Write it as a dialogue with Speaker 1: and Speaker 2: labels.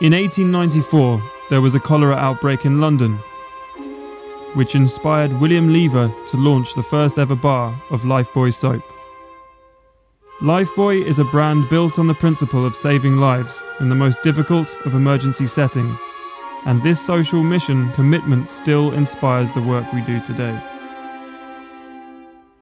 Speaker 1: In 1894, there was a cholera outbreak in London, which inspired William Lever to launch the first ever bar of Lifebuoy soap. Lifebuoy is a brand built on the principle of saving lives in the most difficult of emergency settings, and this social mission commitment still inspires the work we do today.